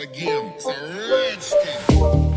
again. It's a redstone.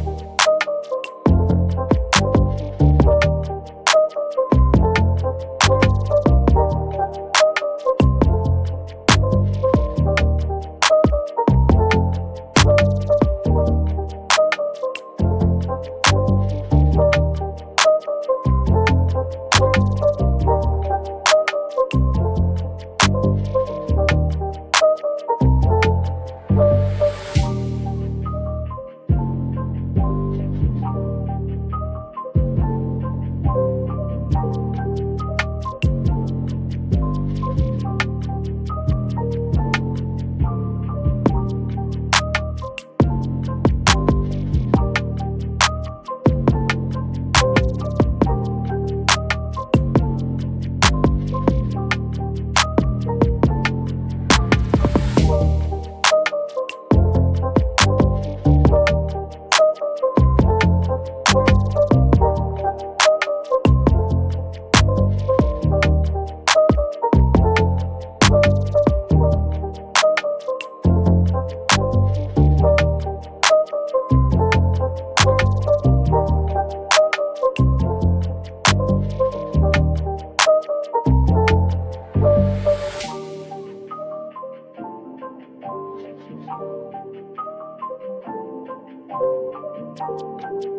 Thank you.